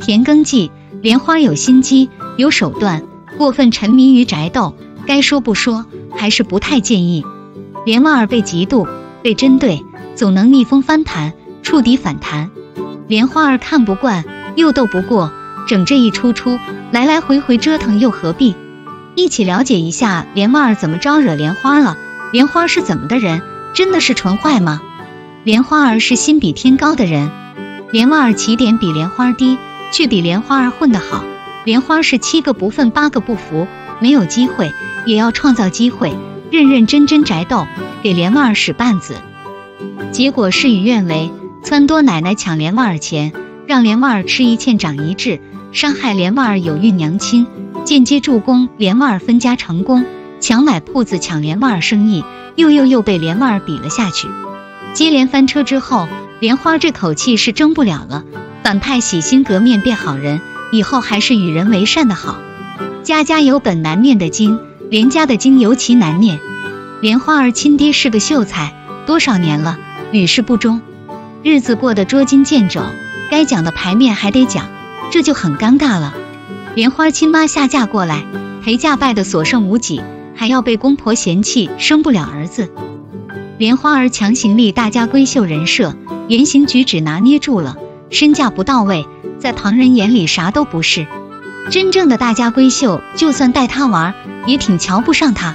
田耕记，莲花有心机，有手段，过分沉迷于宅斗，该说不说，还是不太建议。莲花儿被嫉妒，被针对，总能逆风翻盘，触底反弹。莲花儿看不惯，又斗不过，整这一出出，来来回回折腾又何必？一起了解一下莲花儿怎么招惹莲花了。莲花是怎么的人？真的是纯坏吗？莲花儿是心比天高的人。莲花儿起点比莲花低，却比莲花儿混得好。莲花是七个不忿，八个不服，没有机会也要创造机会，认认真真宅斗，给莲花儿使绊子。结果事与愿违，撺掇奶奶抢莲花儿钱，让莲花儿吃一堑长一智，伤害莲花儿有孕娘亲，间接助攻莲花儿分家成功，抢买铺子，抢莲花儿生意，又又又被莲花儿比了下去。接连翻车之后。莲花这口气是争不了了，反派洗心革面变好人，以后还是与人为善的好。家家有本难念的经，连家的经尤其难念。莲花儿亲爹是个秀才，多少年了屡试不中，日子过得捉襟见肘，该讲的牌面还得讲，这就很尴尬了。莲花亲妈下嫁过来，陪嫁拜的所剩无几，还要被公婆嫌弃生不了儿子。莲花儿强行立大家闺秀人设。言行举止拿捏住了，身价不到位，在旁人眼里啥都不是。真正的大家闺秀，就算带他玩，也挺瞧不上他。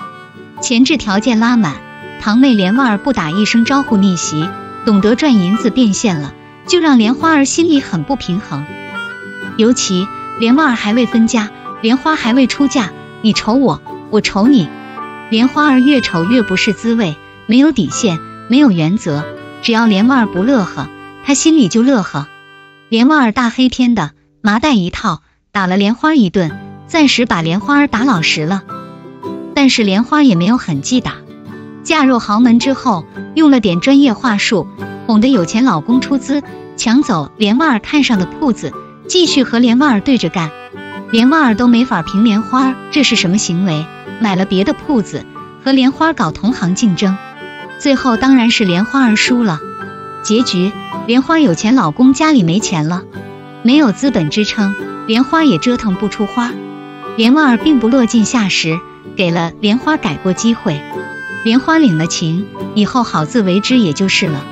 前置条件拉满，堂妹莲花儿不打一声招呼逆袭，懂得赚银子变现了，就让莲花儿心里很不平衡。尤其莲花儿还未分家，莲花还未出嫁，你瞅我，我瞅你，莲花儿越瞅越不是滋味，没有底线，没有原则。只要莲花儿不乐呵，她心里就乐呵。莲花儿大黑天的麻袋一套，打了莲花一顿，暂时把莲花儿打老实了。但是莲花也没有狠劲打，嫁入豪门之后，用了点专业话术，哄得有钱老公出资抢走莲花儿看上的铺子，继续和莲花儿对着干。莲花儿都没法评莲花这是什么行为，买了别的铺子和莲花搞同行竞争。最后当然是莲花儿输了，结局莲花有钱，老公家里没钱了，没有资本支撑，莲花也折腾不出花。莲花儿并不落井下石，给了莲花改过机会，莲花领了情，以后好自为之也就是了。